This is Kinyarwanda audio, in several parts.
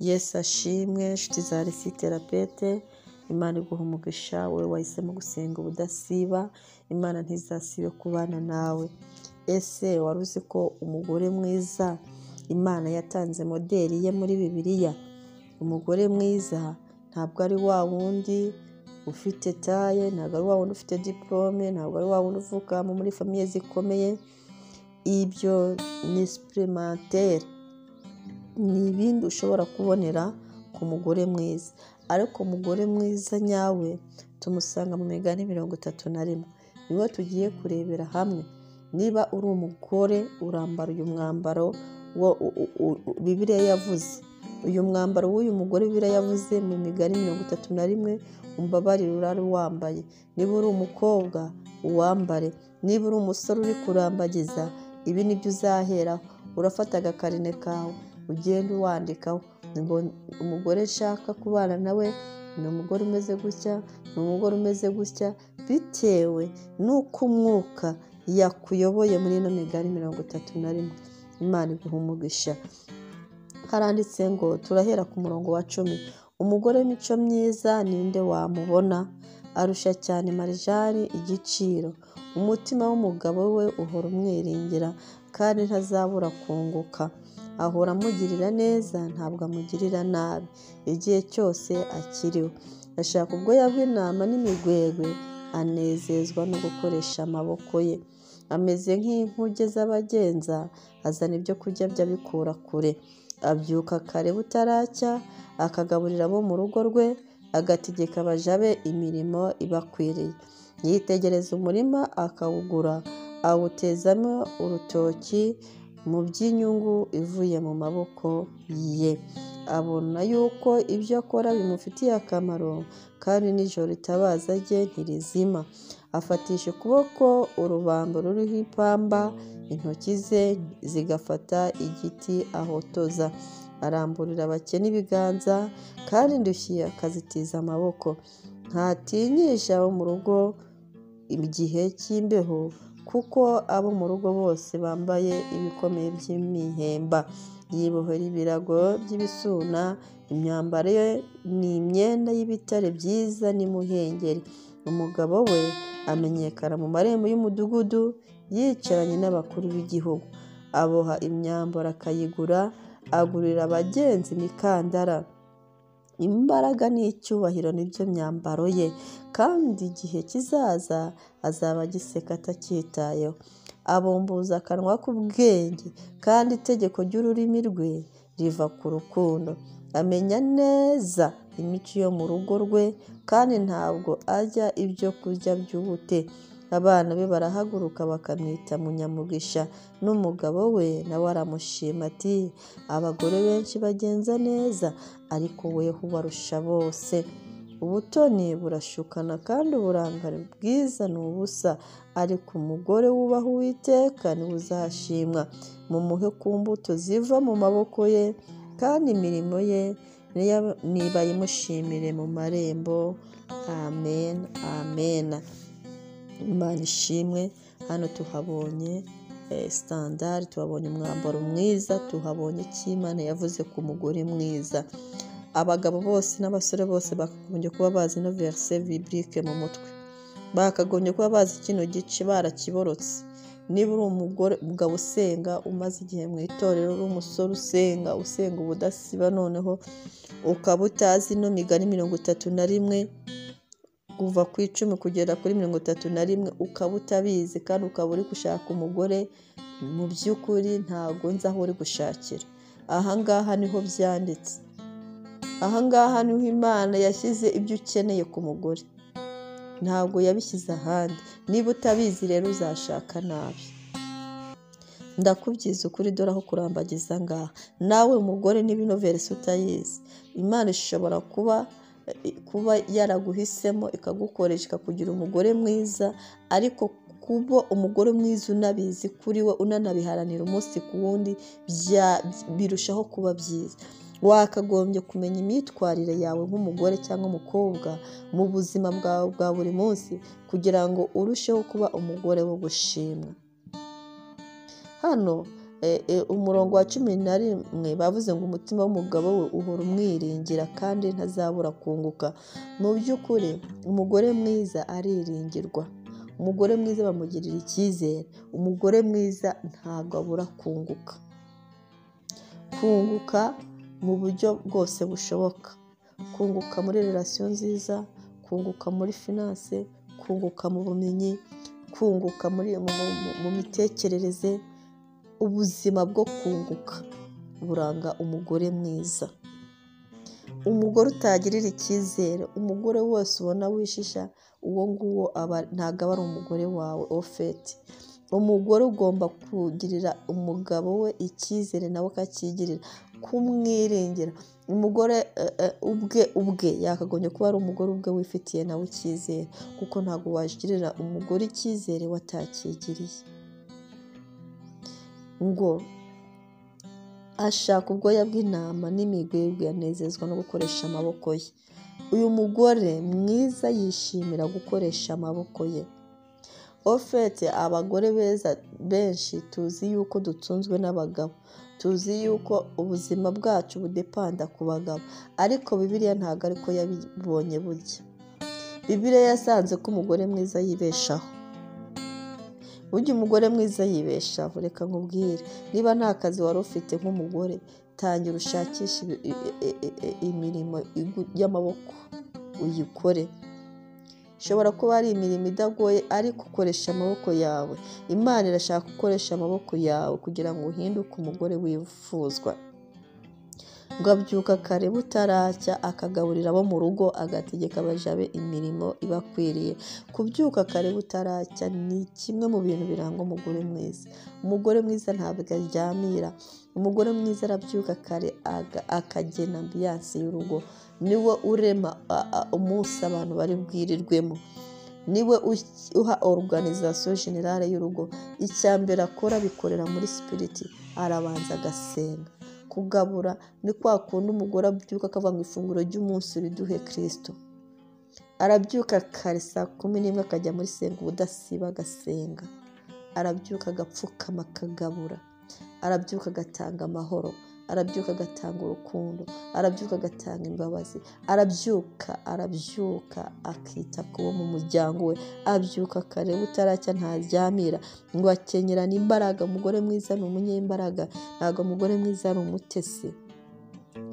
Yesu ashimwe inshuti za resi terapete imana iguha umugisha wowe wahisemo gusenga ubudasiba imana ntizasibe kubana nawe. Ese wari uzi ko umugore mwiza imana yatanze moderi ye muri bibiliya? Umugore mwiza ntabwo ari wa wundi ufite taye ntabwo ari wa wundi ufite diporome ntabwo ari wa wundi uvuka muri famiye zikomeye. Ibyo ni supurimantere ni ibindi ushobora kubonera ku mugore mwiza. Ariko umugore mwiza nyawe tumusanga mu migani mirongo itatu na rimwe. Niwe tugiye kurebera hamwe. Niba uri umugore urambara uyu mwambaro bibiriya yavuze. Uyu mwambaro w'uyu mugore bibiriya yavuze mu migani mirongo itatu na rimwe umbabarire urare wambaye. Niba uri umukobwa uwambare. Niba uri umusore uri kurambagiza ibi ni byo uzaheraho. Urafata agakarine kawe. Ugenda uwandikaho ngo umugore nshaka kubana nawe ni umugore umeze gutya ni umugore umeze gutya bitewe n'uko umwuka yakuyoboye muri ino migari mirongo itatu na rimwe. Imana iguha umugisha haranditse ngo turahera ku murongo wa cumi. Umugore w'imico myiza ninde wamubona? Arusha cyane marijari igiciro. Umutima w'umugabo we uhora umwiringira kandi ntazabura kunguka. Ahora amugirira neza ntabwo amugirira nabi. Igihe cyose akiriho. Ashaka ubwoya bw'intama n'imigwegwe anezezwa no gukoresha amaboko ye. Ameze nk'inkuge z'abagenza azana ibyo kurya bye abikura kure. Abyuka kare butaracya akagaburira abo mu rugo rwe agategeka abaja be imirimo ibakwiriye. Yitegereza umurima akawugura awutezamo urutoki mu by'inyungu ivuye mu maboko ye. Abona yuko ibyo akora bimufitiye akamaro kandi nijoro itabaza rye ntirizima. Afatisha ukuboko urubambo ruriho ipamba intoki ze zigafata igiti ahotoza. Aramburira abakene ibiganza kandi indushyi akazitiza amaboko. Ntatinyisha abo mu rugo igihe cy'imbeho kuko abo mu rugo bose bambaye ibikomeye by'imihemba. Yibohera ibirago by'ibisuna imyambaro ye ni imyenda y'ibitare byiza n'imuhengeri umugabo we amenyekana mu marembo y'umudugudu yicaranye n'abakuru b'igihugu. Aboha imyambaro akayigura agurira abagenzi imikandara. Imbaraga n'icyubahiro ni byo myambaro ye. Kandi igihe kizaza azaba agiseka atacyitayeho abumbuza akanwa k'ubwenge kandi itegeko ry'ururimi rwe riva ku rukundo. Amenya neza imico yo mu rugo rwe kandi ntabwo arya ibyo kurya by'ubute. Abana be barahaguruka bakamwita munyamugisha n'umugabo we nawe aramushima ati abagore benshi bagenza neza ariko weho ubarusha bose. Ubutoni burashukana kandi uburangare bwiza ni ubusa ariko umugore wubaha uwiteka ni we uzashimwa mumuhe ku mbuto ziva mu maboko ye kandi imirimo ye niba yimushimire mu marembo. Amen amen. Imana ishimwe. Hano tuhabonye sitandari tuhabonye umwambaro mwiza tuhabonye icyo imana yavuze ku mugore mwiza. Abagabo bose n'abasore bose bakagombye kuba bazi ino verise viburike mu mutwe. Bakagombye kuba bazi kino gice barakiborotse. Niba uri umugore umugabo usenga umaze igihe mu itorero uri umusore usenga usenga ubudasiba noneho ukaba utazi ino migani mirongo itatu na rimwe kuva ku icumi kugera kuri mirongo itatu na rimwe ukaba utabizi kandi ukaba uri gushaka umugore mu by'ukuri ntabwo nzi aho uri gushakira. Ahangaha ni ho byanditse. Ahangaha ni ho imana yashyize ibyo ukeneye ku mugore. Ntabwo yabishyize ahandi. Niba utabizi rero uzashaka nabi. Ndakubyiza ukuri dore aho kurambagiza ngaha. Nawe ino verisi utayizi. Imana ishobora kuba kuba yaraguhisemo ikagukoresha ikakugira umugore mwiza ariko kuba umugore mwiza unabizi kuri we unanabiharanira umunsi ku wundi birushaho kuba byiza. Wakagombye kumenya imyitwarire yawe nk'umugore cyangwa umukobwa mu buzima bwawe bwa buri munsi kugira ngo urusheho kuba umugore wo gushimwa. Hano umurongo wa cumi na rimwe bavuze ngo umutima w'umugabo we uhora umwiringira kandi ntazabura kunguka. Mu by'ukuri umugore mwiza ariringirwa. Umugore mwiza bamugirira icyizere. Umugore mwiza ntabwo abura kunguka. Kunguka mu buryo bwose bushoboka. Kunguka muri relasiyo nziza kunguka muri finance kunguka mu bumenyi kunguka mu mitekerereze ubuzima bwo kunguka. Buranga umugore mwiza. Umugore utagirira icyizere. Umugore wose ubona wishisha uwo nguwo ntabwo aba ari umugore wawe. Ofeti umugore ugomba kugirira umugabo we icyizere nawe akakigirira. Kumwiringira umugore eh, eh, ubwe ubwe. Yakagombye kuba ari umugore ubwe wifitiye nawe icyizere. Kuko ntabwo wagirira umugore icyizere watakigiriye. Ngo ashaka ubwoya bw'intama n'imigwegwe yanezezwa no gukoresha amaboko ye. Uyu mugore mwiza yishimira gukoresha amaboko ye. Ofete abagore beza benshi tuzi yuko dutunzwe n'abagabo. Tuzi yuko ubuzima bwacu budepanda ku bagabo. Ariko bibiliya ntabwo ariko yabibonye burya. Bibiliya yasanze ko umugore mwiza yibeshaho. Burya umugore mwiza yibeshaho reka nkubwire. Niba nta kazi wari ufite nk'umugore tangira ushakishe imirimo y'amaboko uyikore. Ishobora kuba ari imirimo idagoye ariko ukoresha amaboko yawe. Imana irashaka gukoresha amaboko yawe kugira ngo uhinduke umugore wifuzwa. Ngo abyuka kare butaracya akagaburira abo mu rugo agategeka abaja be imirimo ibakwiriye. Kubyuka kare butaracya ni kimwe mu bintu biranga umugore mwiza. Umugore mwiza ntabwo aryamira. Umugore mwiza arabyuka kare akagena ambiyanse y'urugo. Niwe urema umunsi abantu bari bwirirwemo. Niwe uha oruganizasiyo generale y'urugo. Icya mbere akora abikorera muri sipiriti arabanza agasenga. Kugabura ni kwa kundi umugore abyuka akavuga ngo ifunguro ry'umunsi riduhe kirisito arabyuka kare saa kumi n'imwe akajya muri senga ubudasiba agasenga. Arabyuka agapfukama akagabura. Arabyuka agatanga amahoro. Arabyuka agatanga urukundo arabyuka agatanga imbabazi arabyuka arabyuka akita ku bo mu muryango we abyuka kare butaracya ntaryamira. Ngo akenyerane imbaraga umugore mwiza ni umunyembaraga ntabwo umugore mwiza ari umutesi.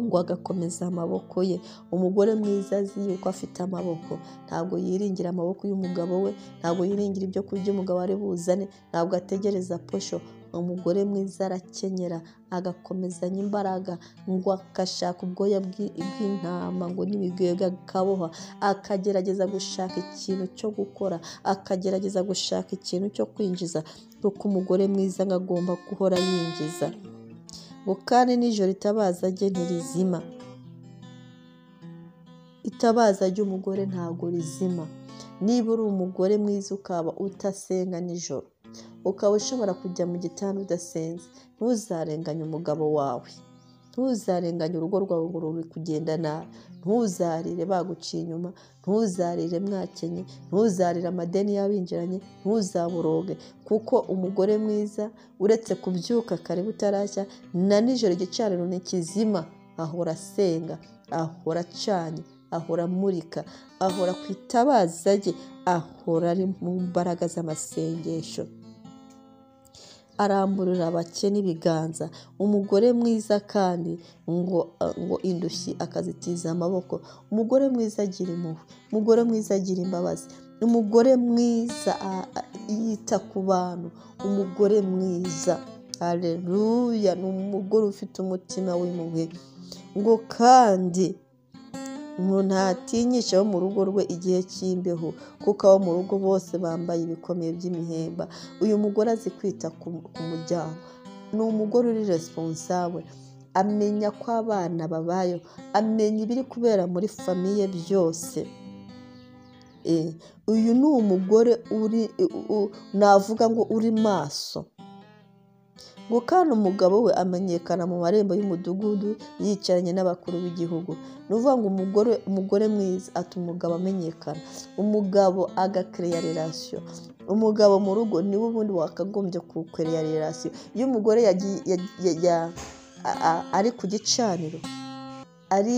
Ngo agakomeza amaboko ye umugore mwiza azi yuko afite amaboko ntabwo yiringira amaboko y'umugabo we ntabwo yiringira ibyo kurya umugabo ari buzane ntabwo ategereza posho umugore mwiza arakenyera agakomezanya imbaraga ngo agashaka ubwoya bw'i- bw'intama ngo n'ibigwega akaboha akagerageza gushaka ikintu cyo gukora akagerageza gushaka ikintu cyo kwinjiza kuko umugore mwiza agomba guhora yinjiza. Ngo kandi nijoro itabaza rye ntirizima. Itabaza ry'umugore ntabwo rizima. Niba uri umugore mwiza ukaba utasenga nijoro. Ukaba ushobora kujya mu gitanda udasenze. Ntuzarenganye umugabo wawe. Ntuzarenganye urugo rwawe ngo ruri kugenda nabi. Ntuzarire baguciye inyuma. Ntuzarire mwakenye. Ntuzarire amadeni y'abinjiranye. Ntuzaboroge kuko umugore mwiza uretse kubyuka kare butarashya na nijoro igicaniro ni kizima. Ahora asenga ahora acanye ahora amurika ahora ku itabaza rye ahora ari mu mbaraga z'amasengesho. Aramburira abakene ibiganza umugore mwiza kandi ngo ngo indushyi akazitiza amaboko. Umugore mwiza agira impuhwe. Umugore mwiza agira imbabazi. Umugore mwiza yita ku bantu. Umugore mwiza. Hareruya ni umugore ufite umutima w'impuhwe. Ngo kandi ngo ntatinyisha abo mu rugo rwe igihe cy'imbeho kuko abo mu rugo bose bambaye ibikomeye by'imihemba. Uyu mugore azi kwita ku muryango. Ni umugore uri responsable amenya ko abana babayeho amenya ibiri kubera muri famiye byose. Eh, uyu ni umugore uri navuga ngo uri maso. Ngo kandi umugabo we amenyekana mu marembo y'umudugudu yicaranye n'abakuru b'igihugu. Ni ukuvuga ngo umugore umugore mwiza atuma umugabo amenyekana. Umugabo agakereya relasiyo umugabo mu rugo ni we ubundi wakagombye kuwukorera relasiyo iyo umugore ari ku gicaniro ari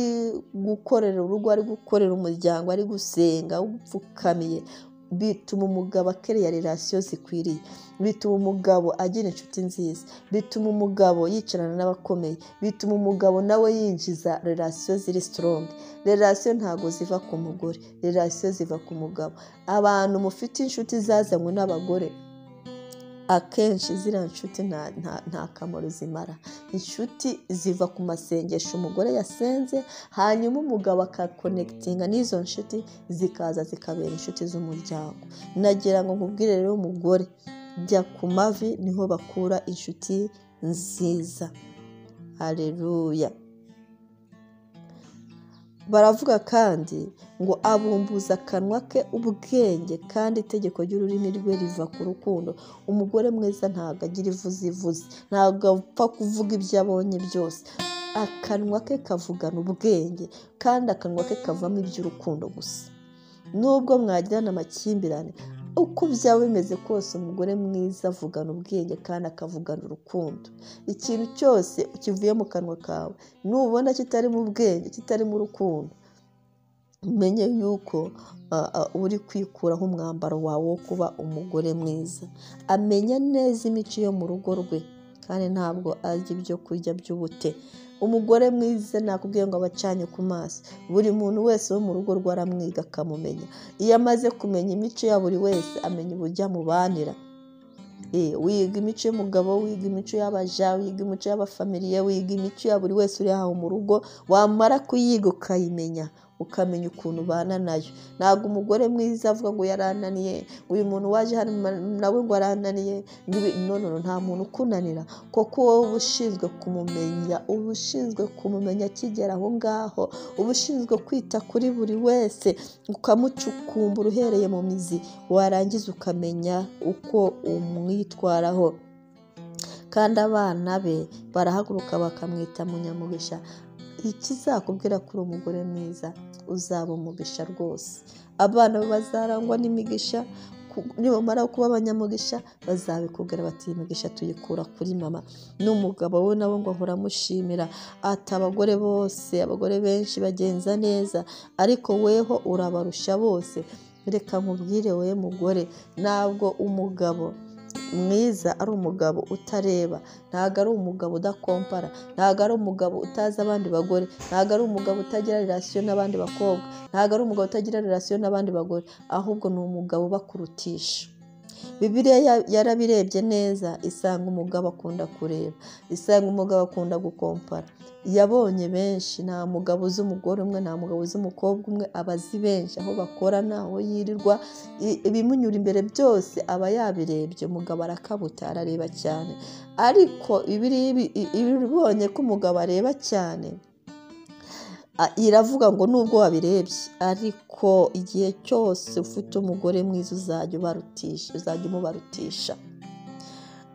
gukorera urugo ari gukorera umuryango ari gusenga upfukamiye bituma umugabo akerera relasiyo zikwiriye bituma umugabo agira inshuti nziza bituma umugabo yicarana n'abakomeye bituma umugabo nawe yinjiza relasiyo ziri sitorongi relasiyo ntabwo ziva ku mugore relasiyo ziva ku mugabo. Abantu mufite inshuti zazanywe n'abagore akenshi ziriya nshuti nta kamaro zimara. Inshuti ziva ku masengesho umugore yasenze hanyuma umugabo akakonekitinga n'izo nshuti zikaza zikabera inshuti z'umuryango. Nagira ngo nkubwire rero umugore jya ku mavi ni ho bakura inshuti nziza. Hareruya baravuga kandi ngo abumbuza akanwa ke ubwenge kandi itegeko ry'ururimi rwe riva ku rukundo. Umugore mwiza ntabwo agira ivuze ntabwo apfa kuvuga ibyo abonye byose. Akanwa ke kavugana ubwenge kandi akanwa ke kavamo iby'urukundo gusa. Nubwo mwagirana amakimbirane uko byaba bimeze kose umugore mwiza avugana ubwenge kandi akavugana urukundo. Ikintu cyose kivuye mu kanwa kawe nubona kitarimo ubwenge kitarimo urukundo umenye yuko uri kwikuraho umwambaro wawe wo kuba umugore mwiza. Amenya neza imico yo mu rugo rwe kandi ntabwo arya ibyo kurya by'ubute. Umugore mwiza nakubwiye ngo abacanye ku maso. Buri muntu wese wo mu rugo rwe aramwiga akamumenya. Iyo amaze kumenya imico ya buri wese amenya uburyo amubanira. Wiga imico y'umugabo wiga imico y'abaja wiga imico y'abafamiliye wiga imico ya buri wese uri aho mu rugo wamara kuyiga ukayimenya. Ukamenya ukuntu ubana na yo. Ntabwo umugore mwiza avuga ngo yarananiye uyu muntu waje hano nawe ngo arananiye. Noneho nta muntu ukunanira. Kuko wowe uba ushinzwe kumumenya uba ushinzwe kumumenya akigera aho ngaho uba ushinzwe kwita kuri buri wese ukamucukumbura uhereye mu mizi warangiza ukamenya uko umwitwaraho. Kandi abana be barahaguruka bakamwita munyamugisha ikizakubwira ko uri umugore mwiza uzaba umugisha rwose. Abana bazarangwa n'imigisha nibamara kuba abanyamugisha bazabikubwira bati iyi migisha tuyikura kuri mama. N'umugabo we nawe ngo ahora amushimira. Ati abagore bose abagore benshi bagenza neza ariko weho urabarusha bose. Reka nkubwire we mugore ntabwo umugabo mwiza ari umugabo utareba ntabwo ari umugabo udakompara ntabwo ari umugabo utazi abandi bagore ntabwo ari umugabo utagira relasiyo n'abandi bakobwa ntabwo ari umugabo utagira relasiyo n'abandi bagore ahubwo ni umugabo ubakurutisha bibiriya yarabirebye neza isanga umugabo akunda kureba isanga umugabo akunda gukompara. Yabonye benshi nta mugabo uzi umugore umwe nta mugabo uzi umukobwa umwe aba azi benshi aho bakorana aho yirirwa. Ibimunyura imbere byose aba yabirebye umugabo arakabuta arareba cyane. Ariko ibibonye ko umugabo areba cyane iravuga ngo nubwo wabirebye ariko igihe cyose ufite umugore mwiza uzajya ubarutisha uzajya umubarutisha.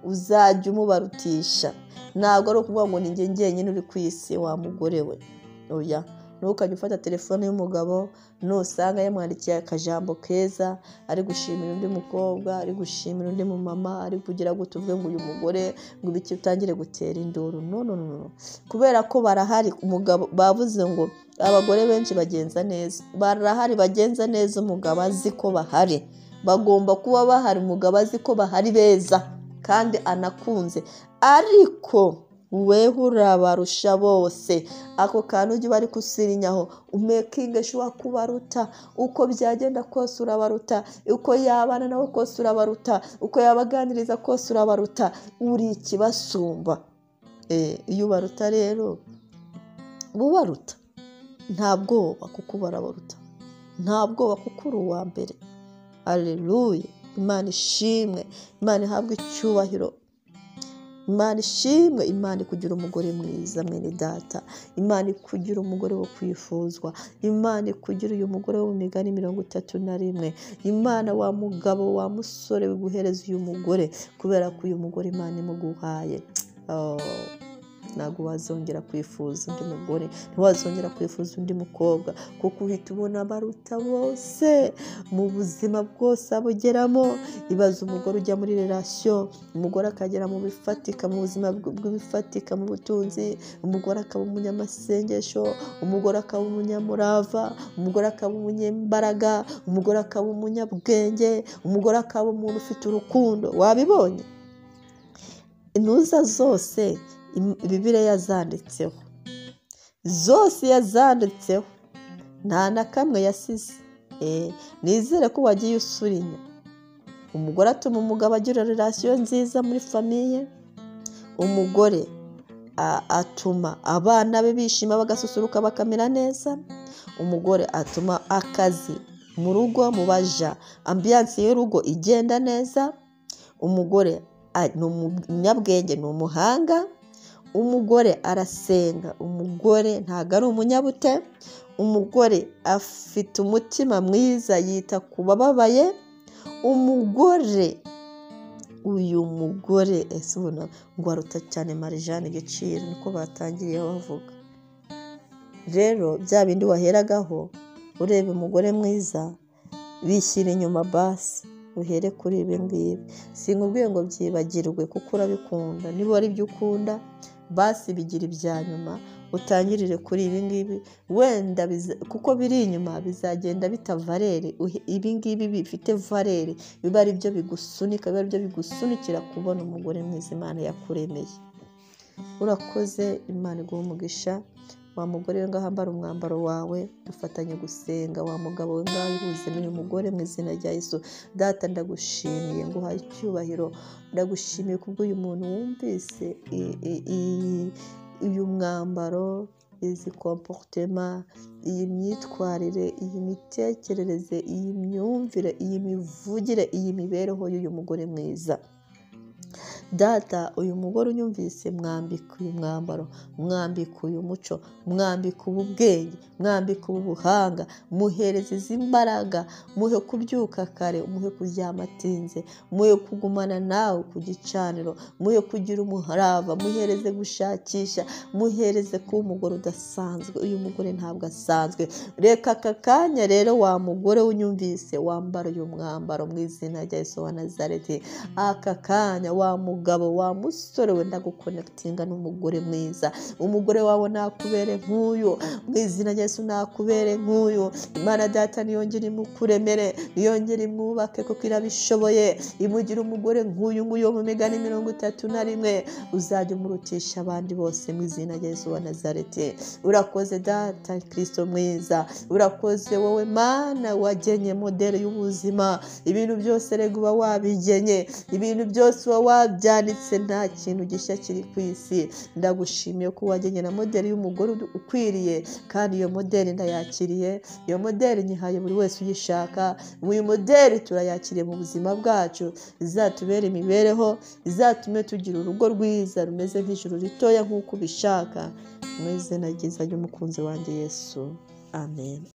Uzajya umubarutisha. Ntabwo ari ukuvuga ngo ni njye njyenyine uri ku isi wa mugore we. Oya. Ntukajya ufata telefone y'umugabo nusanga yamwandikiye akajambo keza ari gushimira undi mukobwa ari gushimira undi mumama ari kugira ngo tuvuge ngo uyu mugore ngo ibiki utangire gutera induru. No. Kubera ko barahari umugabo bavuze ngo abagore benshi bagenza neza. Barahari bagenza neza umugabo azi ko bahari. Bagomba kuba bahari umugabo azi ko bahari beza kandi anakunze. Ariko weho urabarusha bose. Ako kantu ujya bari gusirinyaho umekinge shuwa kubaruta uko byagenda kose urabaruta. Uko yabana nawe kose urabaruta. Uko yabaganiriza kose urabaruta. Uri ikibasumba. Iyo ubaruta rero bubaruta. Nta bwoba kuko barabaruta. Nta bwoba kuko uri uwa mbere. Aleluya imana ishimwe. Imana ihabwe icyubahiro. Imana ishimwe imana ikugira umugore mwiza mwene data. Imana ikugira umugore wo kwifuzwa. Imana ikugira uyu mugore wo mu migani mirongo itatu na rimwe. Imana wa mugabo wa musore wiguhereza uyu mugore kubera ko uyu mugore imana imuguhaye. Ntabwo wazongera kwifuza undi mugore ntiwazongera kwifuza undi mukobwa kuko uhita ubona abaruta bose mu buzima bwose abugeramo. Ibaza umugore ujya muri relasiyo umugore akagera mu bifatika mu buzima bw'ibifatika mu butunzi umugore akaba umunyamasengesho umugore akaba umunyamurava umugore akaba umunyembaraga umugore akaba umunyabwenge umugore akaba umuntu ufite urukundo. Wabibonye? Intuza zose bibiriya yazanditseho. Zose yazanditseho. Nta na kamwe yasize. Nizere ko wagiye usurinya umugore atuma umugabo agira relasiyo nziza muri famiye umugore atuma abana be bishima bagasusuruka bakamera neza. Umugore atuma akazi mu rugo mu baja ambiyanse y'urugo igenda neza. Umugore ni umunyabwenge ni umuhanga. Umugore arasenga umugore ntabwo ari umunyabute umugore afite umutima mwiza yita ku bababaye umugore uyu mugore ese ubona ngo aruta cyane marijane igiciro niko batangiriye bavuga. Rero bya bindi waheragaho ureba umugore mwiza bishyira inyuma basi uhere kuri ibi ngibi. Sinkubwiye ngo byibagirwe kuko urabikunda niba ari ibyo ukunda basi bigira ibya nyuma utangirire kuri ibi ngibi. Wenda kuko biri inyuma bizagenda bita valere ibi ngibi bifite valere. Biba ari byo bigusunika biba ari byo bigusunikira kubona umugore mwiza imana yakuremeye. Urakoze imana iguha umugisha. Wa mugore we ngaho ambara umwambaro wawe dufatanye gusenga. Wa mugabo we ngaho ihuze n'uyu mugore mu izina rya Yesu. Data ndagushimiye. Ngo uhaye icyubahiro. Ndagushimiye kubw'uyu muntu wumvise uyu mwambaro izi komporutema iyi myitwarire iyi mitekerereze iyi myumvire iyi mivugire iyi mibereho y'uyu mugore mwiza. Data uyu mugore unyumvise mwambika uyu mwambaro mwambika uyu muco mwambika ubu bwenge mwambika ubu buhanga muhereza izi mbaraga muhe kubyuka kare muhe kuryama atinze muhe kugumana nawe ku gicaniro muhe kugira umurava muhereze gushakisha muhereze kuba umugore udasanzwe uyu mugore ntabwo asanzwe. Reka aka kanya rero wa mugore unyumvise wambara uyu mwambaro mu izina rya Yesu wa nazareti. Aka kanya wa mugabo wa musore wenda gukonekitinga n'umugore mwiza. Umugore wawe nakubere nk'uyu mu izina Yesu nakubere nk'uyu. Imana data niyongere imukuremere niyongere imwubake kuko irabishoboye. Imugire umugore nk'uyu nguyu wo mu migani mirongo itatu na rimwe. Uzajya umurutisha abandi bose mu izina Yesu wa nazareti. Urakoze data kirisito mwiza. Urakoze wowe mana wagenye modeli y'ubuzima. Ibintu byose rega uba wabigenye. Ibintu byose uba wabyanditse nta kintu gishya kiri ku isi. Ndagushimiye ko wagenye na modeli y'umugore ukwiriye kandi iyo modeli ndayakiriye. Iyo modeli nyihaye buri wese uyishaka. Uyu modeli turayakiriye mu buzima bwacu. Izatubera imibereho izatume tugira urugo rwiza rumeze nk'ijuru ritoya nk'uko ubishaka. Mu izina ryiza ry'umukunzi wanjye yesu. Amen.